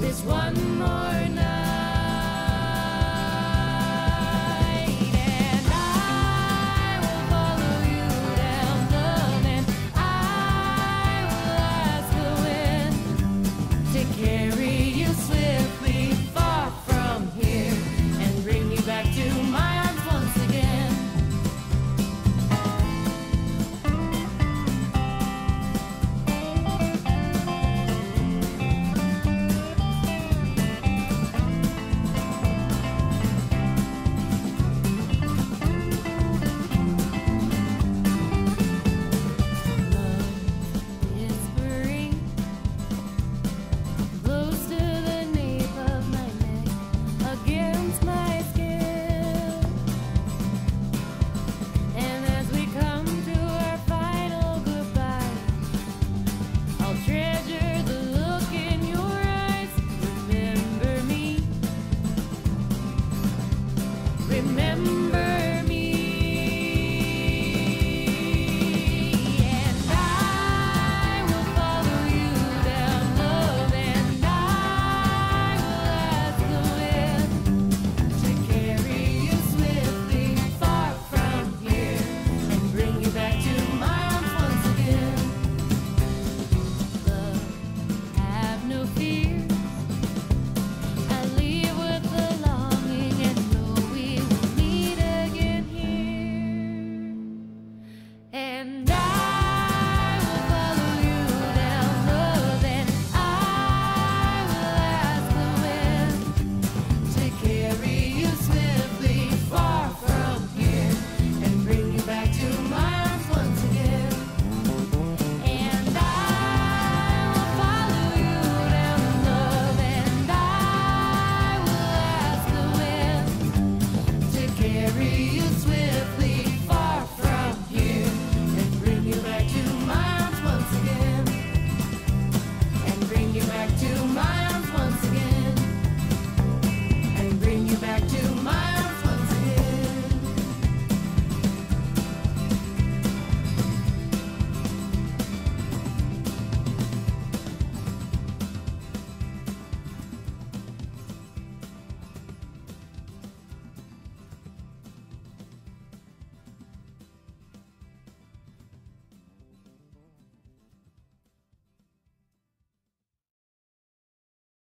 this one more night.